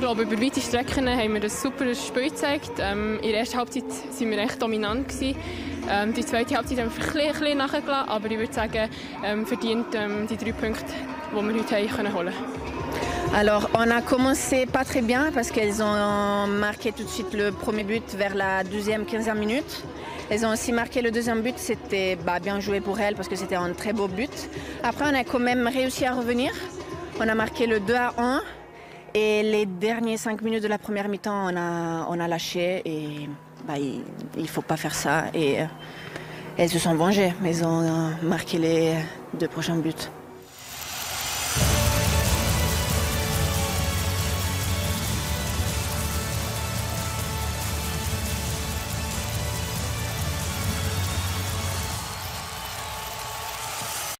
Ich glaube, über weite Strecken haben wir ein super Spiel gezeigt. Ähm, in der ersten Halbzeit waren wir echt dominant. Gewesen. Ähm, die zweite Halbzeit haben wir ein bisschen, ein bisschen nachgelassen, aber ich würde sagen, ähm, verdient ähm, die drei Punkte, die wir heute haben können holen Alors, on a commencé pas très bien parce qu'elles ont marqué tout de suite le premier but vers la 12e, 15e minute. Elles ont aussi marqué le deuxième but, c'était bah, bien joué pour elles parce que c'était un très beau but. Après, on a quand même réussi à revenir. On a marqué le 2 à 1 et les derniers 5 minutes de la première mi-temps, on a, on a lâché et bah, il ne faut pas faire ça. Et euh, elles se sont vengées, mais elles ont euh, marqué les deux prochains buts.